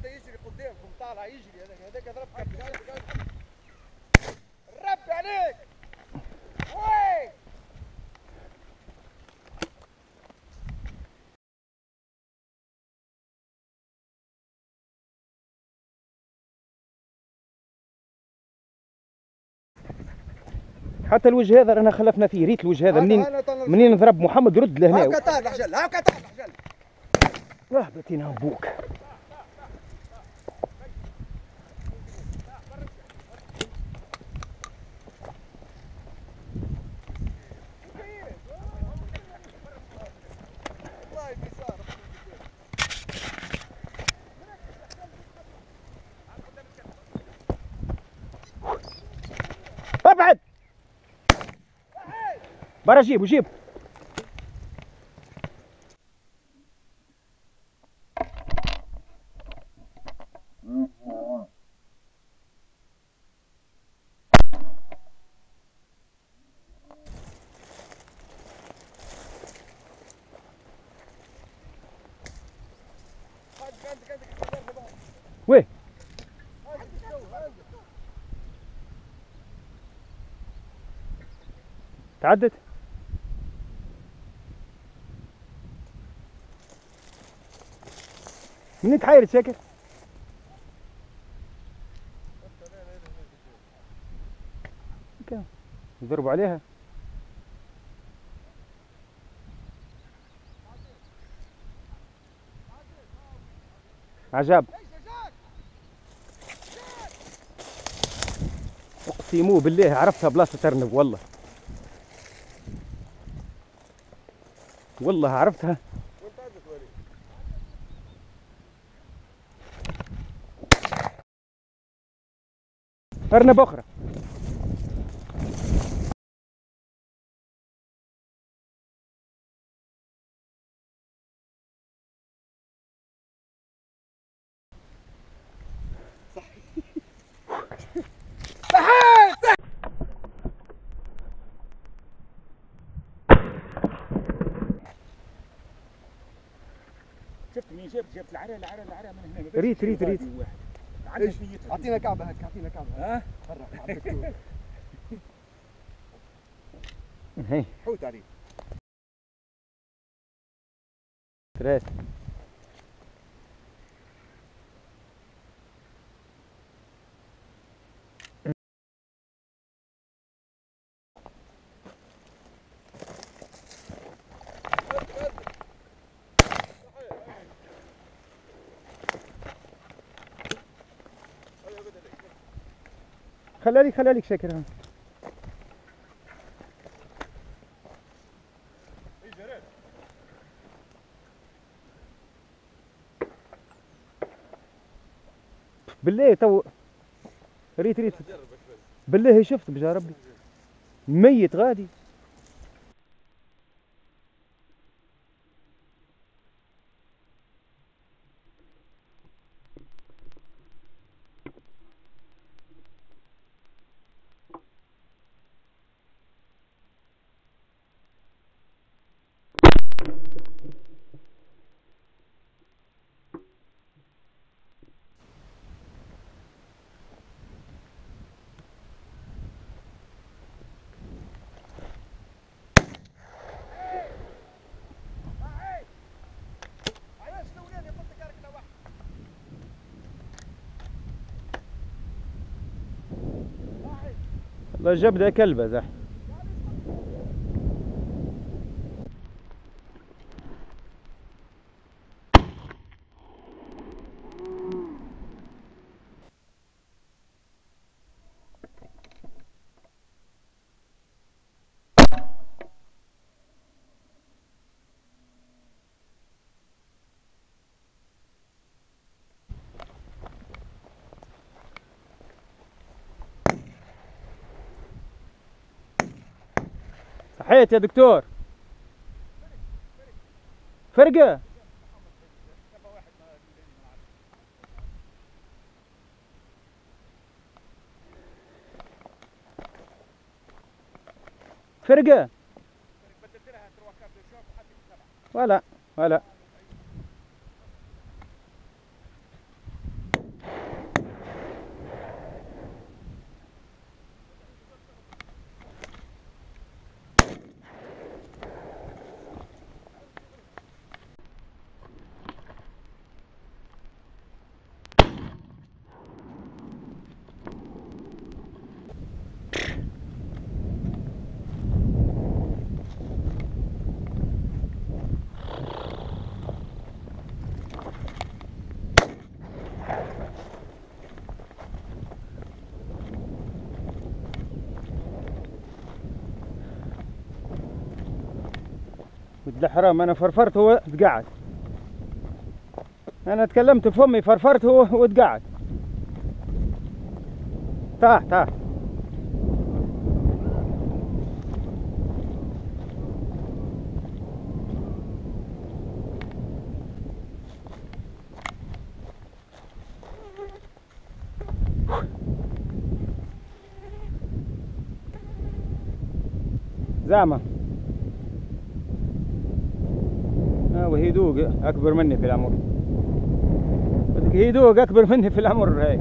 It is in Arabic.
حتى يجري قدامكم طالع يجري هذاك هذاك ضرب رب عليك! وي! حتى الوجه هذا رانا خلفنا فيه ريت الوجه هذا منين منين ضرب محمد رد لهنا. هاكا طار الحجل هاكا طار الحجل واه بتينا برا جيب وجيب. عندك عندك عندك وين تعدت؟ منين تحاير شاكر كم؟ يضربوا عليها. عجب اقسموا بالله عرفتها بلاصة ترنب والله. والله عرفتها. أرنب أخرى. شفت مين؟ جبت جبت العرا العرا العرا من هنا. ريت- ريت- ريت. أعطينا كعبة هيك أعطينا كعبة. ها؟ برا مع الدكتور. هي. عليه ثلاث خلاليك خلاليك شاكر. ها. بالله تو ريت ريت. بالله شفت بجا ربي. ميت غادي. الله جاب ذا كلبه زح صحيت يا دكتور. فرقة. فرقة. ولا ولا. ولد الحرام أنا فرفرت هو تقعد أنا تكلمت في فمي فرفرت هو وتقعد. طاح طاح زعمة. وهيدوق أكبر مني في العمر هيدوق أكبر مني في العمر هاي